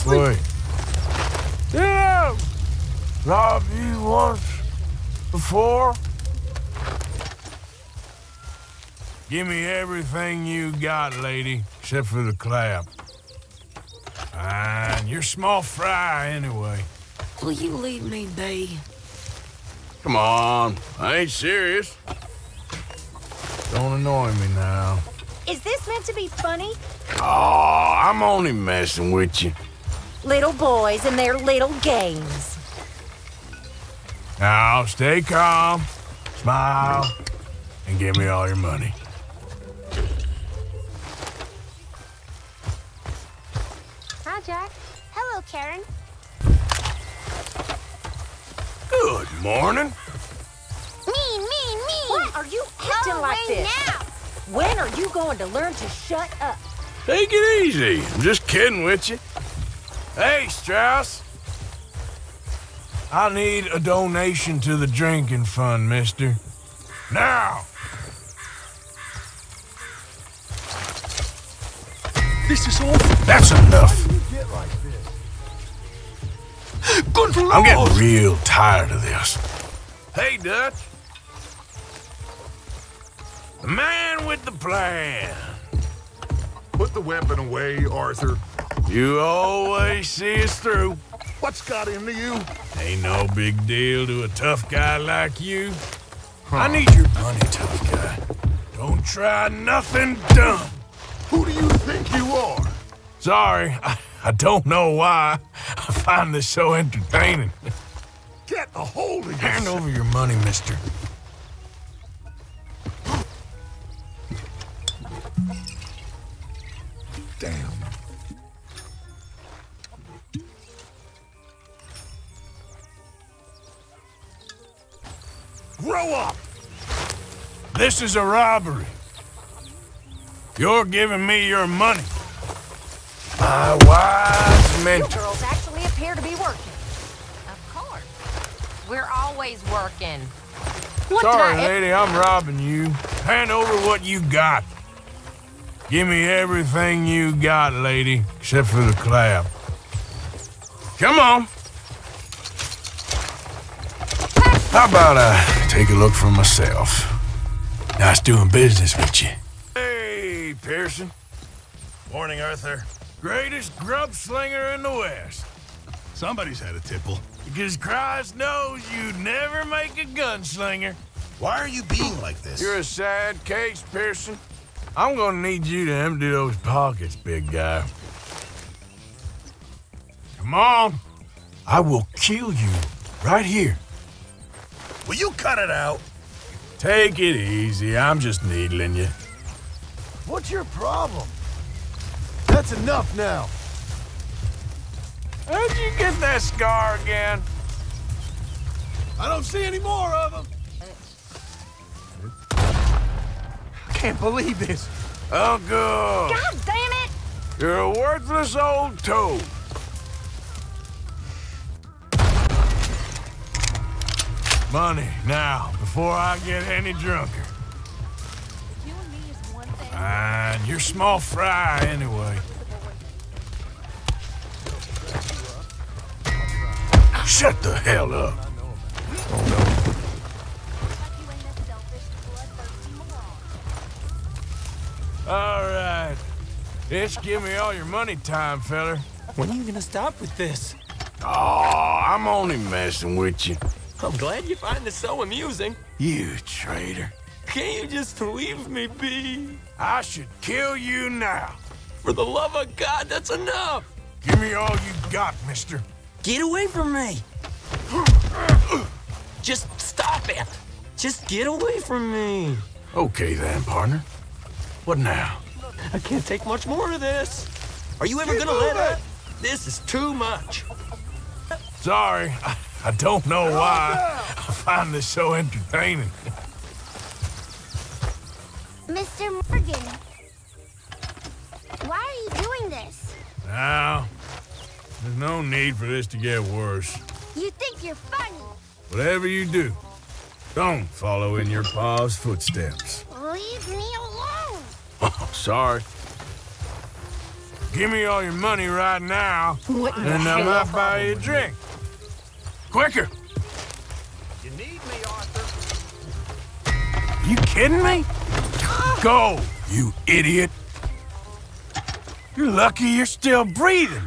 sleep. Wait. Yeah! Robbed you once before? Give me everything you got, lady, except for the clap. Fine, you're small fry anyway. Will you leave me be? Come on, I ain't serious. Don't annoy me now. Is this meant to be funny? Oh, I'm only messing with you. Little boys and their little games. Now, stay calm, smile, and give me all your money. Hi, Jack. Hello, Karen. Good morning. Mean, mean, mean. What are you acting Go like this? now. When are you going to learn to shut up? Take it easy. I'm just kidding with you. Hey, Strauss. I need a donation to the drinking fund, mister. Now! This is all. That's enough. Like. Good lord! I'm getting real tired of this. Hey, Dutch. The man with the plan. Put the weapon away, Arthur. You always see us through. What's got into you? Ain't no big deal to a tough guy like you. I need your money, tough guy. Don't try nothing dumb. Who do you think you are? Sorry, I, I don't know why. I find this so entertaining. Get a hold of yourself. Hand over your money, mister. Grow up! This is a robbery. You're giving me your money. My wise You mentor. girls actually appear to be working. Of course. We're always working. What Sorry, lady, I'm robbing you. Hand over what you got. Give me everything you got, lady, except for the clap. Come on. How about I take a look for myself? Nice doing business with you. Hey, Pearson. Morning, Arthur. Greatest grub slinger in the West. Somebody's had a tipple. Because Christ knows you'd never make a gunslinger. Why are you being like this? You're a sad case, Pearson. I'm gonna need you to empty those pockets, big guy. Come on. I will kill you right here. Will you cut it out? Take it easy. I'm just needling you. What's your problem? That's enough now. How'd you get that scar again? I don't see any more of them. I can't believe this. Oh, good. God damn it! You're a worthless old toad. Money, now, before I get any drunker. You and me is one thing. Fine, you're small fry anyway. Shut the hell up. All right. It's give me all your money time, feller. When are you gonna stop with this? Oh, I'm only messing with you. I'm glad you find this so amusing. You traitor. Can't you just leave me be? I should kill you now. For the love of God, that's enough! Give me all you got, mister. Get away from me! Just stop it! Just get away from me! Okay then, partner. What now? I can't take much more of this! Are you ever gonna let up? This is too much! Sorry, I, I don't know why. I find this so entertaining. Mr. Morgan, why are you doing this? Now, there's no need for this to get worse. You think you're funny. Whatever you do, don't follow in your pa's footsteps. Leave me alone. Oh, sorry. Give me all your money right now, What and I might buy you a drink. Quicker! You need me, Arthur. You kidding me? Go, you idiot! You're lucky you're still breathing.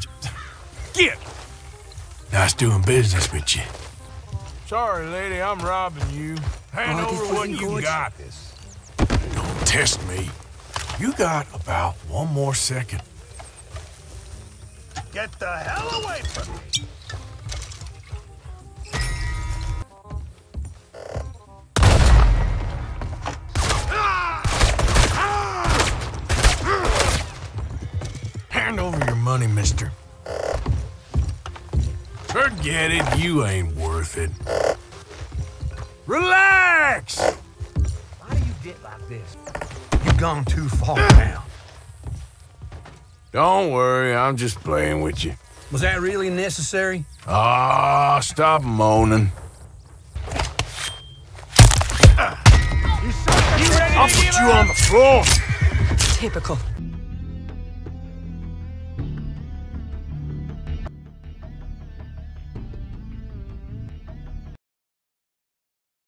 Get! Nice doing business with you. Sorry, lady, I'm robbing you. Hand Oh, over this what isn't you good. got. Don't test me. You got about one more second. Get the hell away from me. Forget it, you ain't worth it. Relax! Why do you get like this? You've gone too far now. Don't worry, I'm just playing with you. Was that really necessary? Ah, stop moaning. I'll put you on the floor. Typical.